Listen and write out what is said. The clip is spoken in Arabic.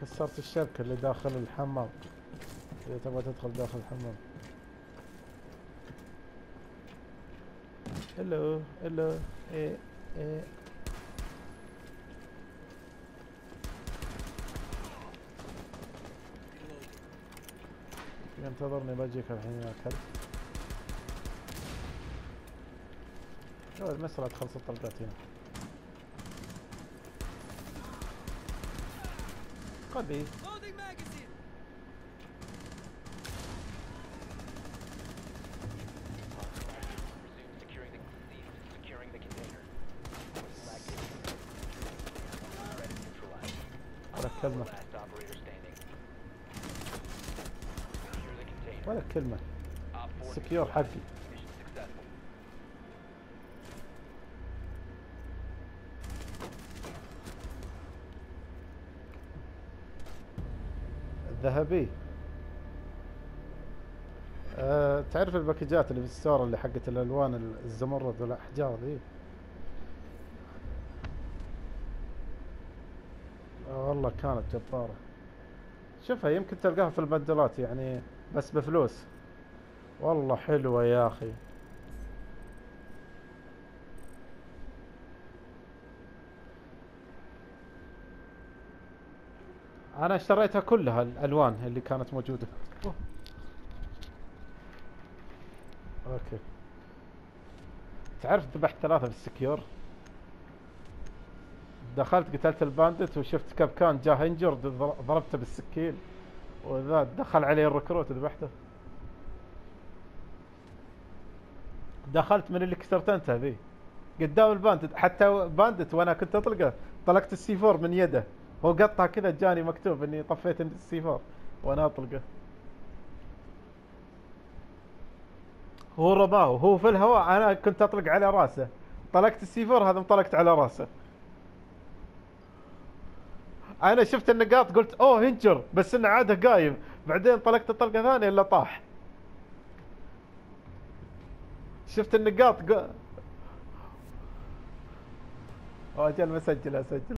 كسرت الشبكة اللي داخل الحمام. إذا تبغى تدخل داخل الحمام. هلو هلو إيه إيه ينتظرني بجيك الحين يا كلب شو المسرة تخلص الطلقات هنا. neutralized. ولا كلمة Last operator standing. Secure the container. ولا كلمة Op four سكيور neutralized. حقي الذهبي. أه تعرف الباكجات اللي في الستور اللي حقت الألوان الزمرد والأحجار ذي؟ آه والله كانت جبارة. شوفها يمكن تلقاها في البندلات يعني بس بفلوس. والله حلوة يا أخي. أنا اشتريتها كلها الالوان اللي كانت موجودة. أوه. أوكي. تعرف ذبحت ثلاثة بالسكيور؟ دخلت قتلت الباندت وشفت كابكان جاه انجرد ضربته بالسكين. وذا دخل عليه الركروت ذبحته. دخلت من اللي كسرت انت ذي قدام الباندت حتى باندت وأنا كنت أطلقه طلقت السي فور من يده. هو قطع كذا جاني مكتوب إني طفيت السي فور وأنا أطلقه. هو رماه هو في الهواء أنا كنت أطلق على رأسه. طلقت السي فور هذا انطلقت على رأسه. أنا شفت النقاط قلت أوه هنجر بس إنه عاده قايم. بعدين طلقت طلقه ثانية إلا طاح. شفت النقاط قو... أجل مسجل أسجل.